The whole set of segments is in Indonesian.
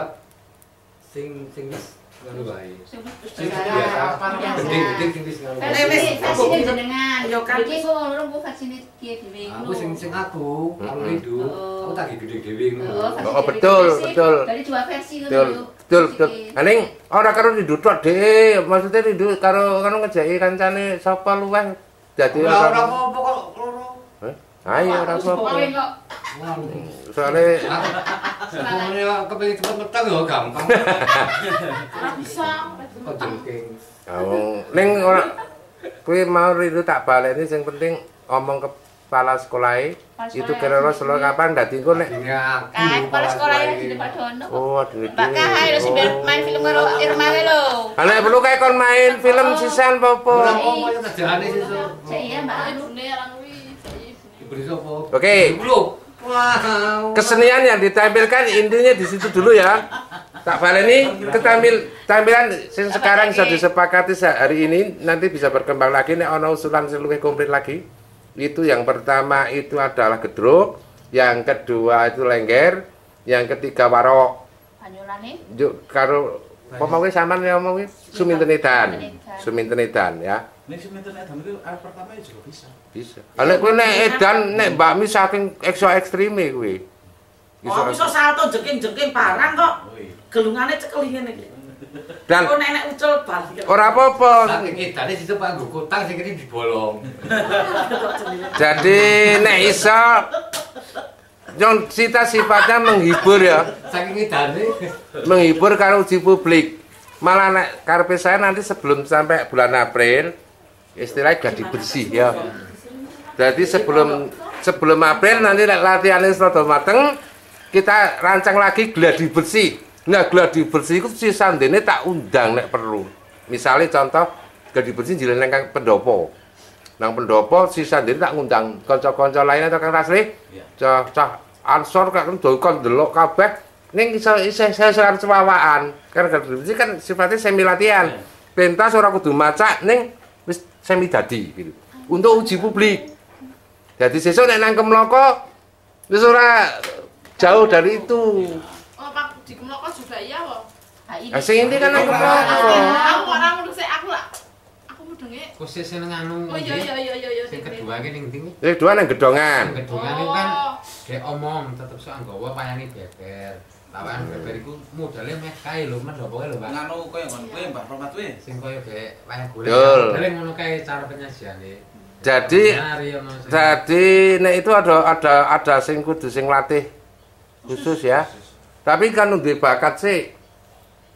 sholat sing sing wis nganu bae. Sing biasa penting penting sing wis nganu. Nek wis vaksin jenengan yo kan iki ah, ngono ku vaksin iki dhewe. Aku sing sing aku karo Ridu, aku tak gede dhewe ngono. Oh, oh, oh betul betul. Dari dua versi ngono. Betul betul. Aning ora karo Ridu tok dhewe, maksudnya Ridu karo karo ngejaki kancane sapa luweh dadi ora apa-apa kok loro. Heh. Ayo ora apa-apa. Soale Semuanya kepengin cepet meteng ya gampang. ora bisa. Oh, ning ora kuwi mau ridho tak baleni sing penting omong kepala sekolahe Kepala itu sekolah. kira-kira selo kapan dadi engko nek. Kan kepala sekolah ya ini. di Pak Dono. Oh, aduh Kahai lho sing main film karo Irma wae lho. Ana perlu kae kon main film sisan Ora apa-apa. apa-apa ya kerjaane sih. Cek iya Mbak Anu. Diberi sapa? Oke. Belum. Wow. Kesenian yang ditampilkan intinya di situ dulu ya. Tak baleni ketampil tampilan sing sekarang sudah disepakati hari ini nanti bisa berkembang lagi nek ana usulan sing luwih komplit lagi. Itu yang pertama itu adalah gedruk, yang kedua itu lengger, yang ketiga warok. Banyulane. Juk karo apa mau kuwi sampean ya omong kuwi suminten edan. Suminten edan ya. Nek sing internet dan itu air pertama ya juga bisa. Bisa. Nek kuwi nek edan nek bakmi saking ekso ekstreme kuwi. Oh, bisa salto jengking-jengking barang kok. Oh iya. Gelungane cekel ngene iki. Dan Kok nenek ucul balik. ora apa-apa. Saking edane situ Pak nggo kutang sing dibolong. Jadi nek iso Yang cita sifatnya menghibur ya, Saking edane. menghibur kalau uji publik. Malah nek karepe saya nanti sebelum sampai bulan April istilahnya gladi bersih ya. Jadi sebelum sebelum April nanti nek latihannya sudah mateng, kita rancang lagi gladi bersih. Nah gladi bersih itu si sandene tak undang nek perlu. Misalnya contoh gladi bersih jalan nang pendopo. Nang pendopo si sandene tak ngundang kanca-kanca lain atau Kang Rasli. Iya. Cah cah ansor kan do kon delok kabeh ning iso iso iso seran cewawaan. Kan bersih kan sifatnya semi latihan. Pentas ora kudu maca ning wis semi dadi gitu. Untuk uji publik. Jadi sesuk nek nang Kemloko wis ora jauh dari itu. Oh, Pak di Kemloko juga iya kok. Ha. Ah, sing ini kan nang Kemloko. Aku orang saya aku lah. Mudenge. Khusus sing anu. Oh iya iya iya iya iya. Sing kedua ki ning ndi? Yang kedua nang gedongan. Ini kan Oh. kayak omong tetep sok nggawa payane beber. Lawan beber iku modalnya meh kae lho, mendopo lho, Pak. Nganu koyo ngono kuwi Mbah Romat kuwi. Sing koyo kayak wayang golek. Modalnya ngono kae cara penyajiane. Jadi sing- jadi nek itu ada ada ada sing kudu sing latih khusus ya. Tapi kan duwe bakat sih.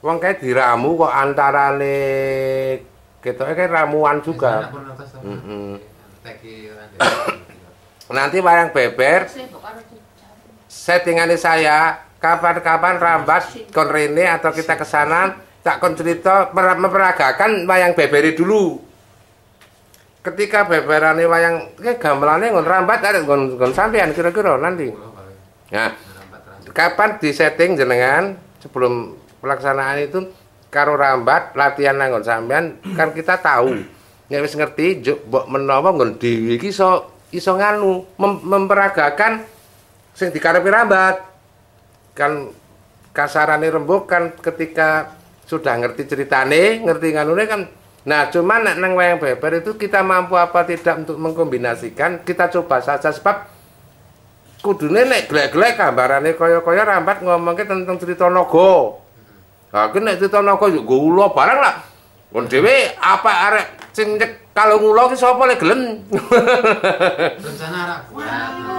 Wong kae diramu kok antarane ketoke kayak ramuan juga. Anak pun atas sama. Mm-mm. Teki nanti. Wayang beber settingannya saya kapan-kapan rambat kon rene atau kita ke sana tak kon cerita memperagakan wayang beberi dulu ketika beberane wayang ke gamelannya ngon rambat ada ngon ngon sampean kira-kira nanti nah kapan di setting jenengan sebelum pelaksanaan itu karo rambat latihan nang nggon sampean kan kita tahu. Nek wis ngerti juk mbok menawa nggon dhewe iki iso iso nganu mem- memperagakan sing dikarepi rambat. Kan kasarane rembug kan ketika sudah ngerti ceritane ngerti nganune kan. Nah cuman nek nang wayang beber itu kita mampu apa tidak untuk mengkombinasikan kita coba saja sebab kudune nek glek-glek gambarane kaya-kaya rambat ngomongke tentang cerita naga. Ha ki nek cerita naga yo nggo ula barang lah. Kon dhewe apa arek sing kalung ula ki sapa le gelem.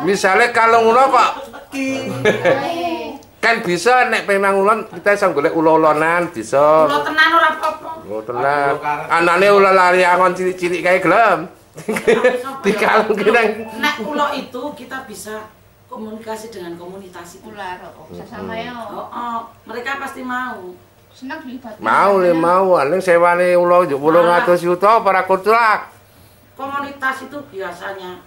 Misale kalung ula kok kan bisa nek memang ulon kita iso golek ula-ulanan bisa. Kalau tenan ora apa-apa. Oh tenan. Anane ula lari angon cilik-cilik kae gelem. Dikalung nang Nek ulo itu kita bisa komunikasi dengan komunitas itu. Ular kok sesama ya. Oh, oh, mereka pasti mau. Senang dilibatkan. mau le mau aning sewane ula yo 800 yuta para kutlak. Komunitas itu biasanya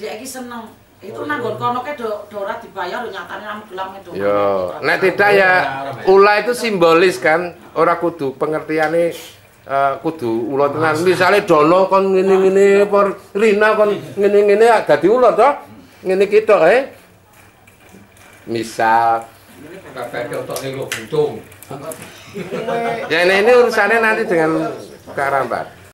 dia iki seneng. Itu nanggon kono ke do, do ora dibayar lho nyatane nang gelang itu. Yo, nek tidak ya ula itu simbolis kan, ora kudu pengertiane eh, kudu ula tenan. Misale dono kon ngene-ngene apa Rina kon ngene-ngene ya dadi ula to. Ngene kita eh. Misal lo buntung. ya ini, ini urusannya nanti dengan Kak Rambat.